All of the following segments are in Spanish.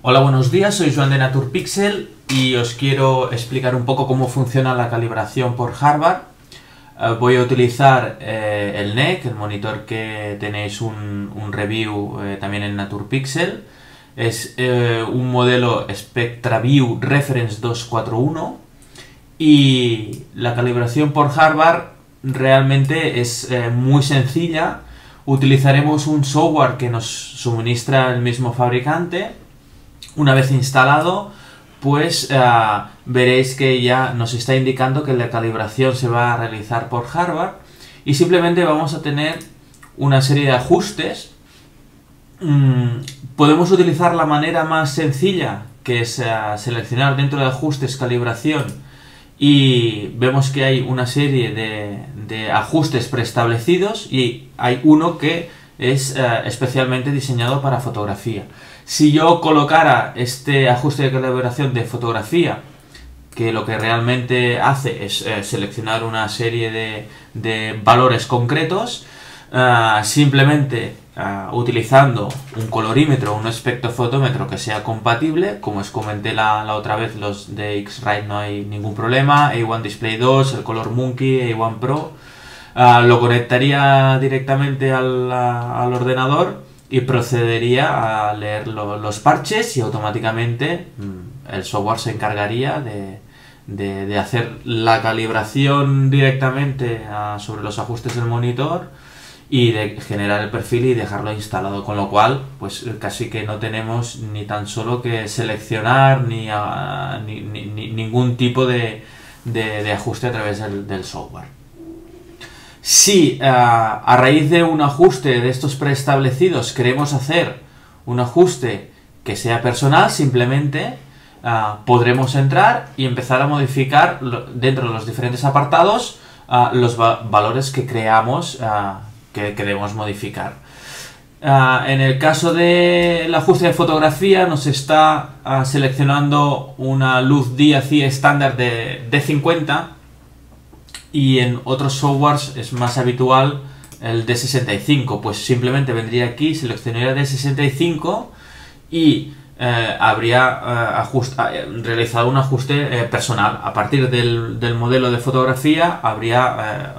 Hola, buenos días, soy Joan de NaturPixel y os quiero explicar un poco cómo funciona la calibración por Harvard. Eh, voy a utilizar eh, el NEC, el monitor que tenéis un, review eh, también en NaturPixel. Es un modelo SpectraView Reference 241 y la calibración por Harvard realmente es muy sencilla. Utilizaremos un software que nos suministra el mismo fabricante una vez instalado, pues eh, veréis que ya nos está indicando que la calibración se va a realizar por Harvard y simplemente vamos a tener una serie de ajustes. Mm, podemos utilizar la manera más sencilla, que es eh, seleccionar dentro de ajustes calibración y vemos que hay una serie de, ajustes preestablecidos y hay uno que es eh, especialmente diseñado para fotografía. Si yo colocara este ajuste de calibración de fotografía, que lo que realmente hace es eh, seleccionar una serie de, valores concretos, eh, simplemente utilizando un colorímetro o un espectrofotómetro que sea compatible, como os comenté la, otra vez, los de X-Rite no hay ningún problema, A1 Display 2, el Color Monkey, A1 Pro, lo conectaría directamente al ordenador y procedería a leer los parches y automáticamente mm, el software se encargaría de, hacer la calibración directamente ah, sobre los ajustes del monitor y de generar el perfil y dejarlo instalado, con lo cual pues casi que no tenemos ni tan solo que seleccionar ni, ah, ningún tipo de, ajuste a través del software. Si eh, a raíz de un ajuste de estos preestablecidos queremos hacer un ajuste que sea personal, simplemente eh, podremos entrar y empezar a modificar dentro de los diferentes apartados eh, los valores que creamos que queremos modificar. en el caso del ajuste de fotografía nos está seleccionando una luz DIA-C estándar de D50 y en otros softwares es más habitual el D65, pues simplemente vendría aquí, seleccionaría D65 y eh, habría eh, eh, realizado un ajuste personal. A partir del, modelo de fotografía habría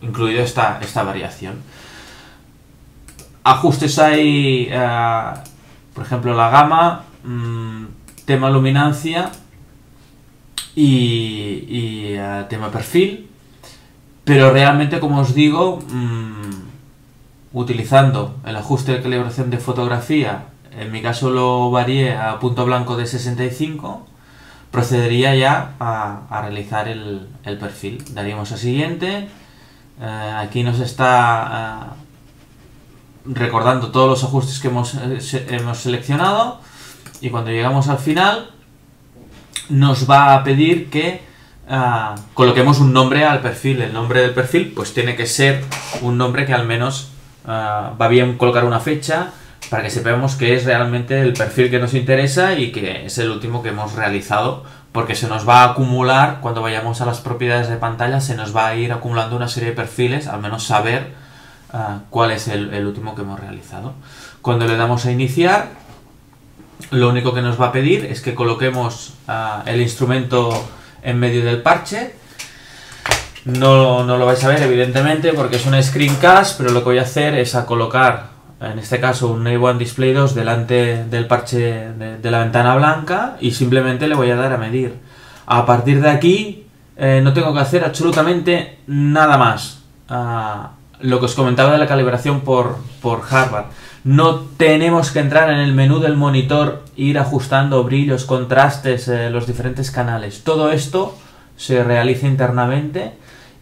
incluido esta, esta variación. Ajustes hay, por ejemplo, la gama, mm, tema luminancia y tema perfil. Pero realmente, como os digo, mm, utilizando el ajuste de calibración de fotografía, en mi caso lo varié a punto blanco de 65, procedería ya a, realizar el, perfil. Daríamos a siguiente, eh, aquí nos está eh, recordando todos los ajustes que hemos, eh, hemos seleccionado y cuando llegamos al final nos va a pedir que Ah, coloquemos un nombre al perfil. El nombre del perfil pues tiene que ser un nombre que al menos ah, va bien colocar una fecha para que sepamos que es realmente el perfil que nos interesa y que es el último que hemos realizado porque se nos va a acumular cuando vayamos a las propiedades de pantalla se nos va a ir acumulando una serie de perfiles al menos saber ah, cuál es el, último que hemos realizado cuando le damos a iniciar lo único que nos va a pedir es que coloquemos el instrumento en medio del parche. No, lo vais a ver evidentemente porque es un screencast, pero lo que voy a hacer es a colocar, en este caso un A1 Display 2 delante del parche de, la ventana blanca y simplemente le voy a dar a medir. A partir de aquí eh, no tengo que hacer absolutamente nada más. Ah, lo que os comentaba de la calibración por, por Harvard. No tenemos que entrar en el menú del monitor ir ajustando brillos, contrastes, eh, los diferentes canales. Todo esto se realiza internamente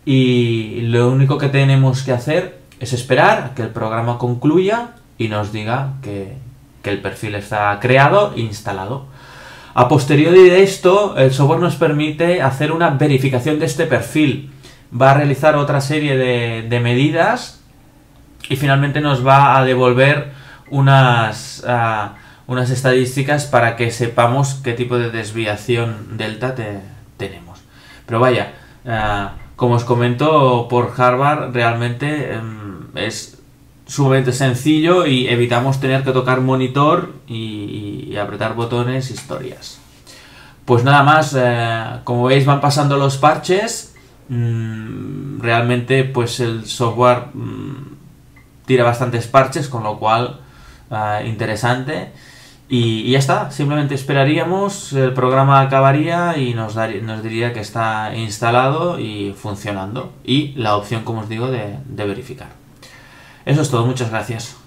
y lo único que tenemos que hacer es esperar a que el programa concluya y nos diga que, que el perfil está creado e instalado. A posteriori de esto, el software nos permite hacer una verificación de este perfil. Va a realizar otra serie de, de medidas y finalmente nos va a devolver unas, ah, unas estadísticas para que sepamos qué tipo de desviación delta tenemos. Pero vaya, ah, como os comento, por Harvard realmente em, es sumamente sencillo y evitamos tener que tocar monitor y, apretar botones, historias. Pues nada más, eh, como veis van pasando los parches, mm, realmente pues el software mm, tira bastantes parches, con lo cual eh, interesante. Y, ya está, simplemente esperaríamos, el programa acabaría y nos, nos diría que está instalado y funcionando. Y la opción, como os digo, de verificar. Eso es todo, muchas gracias.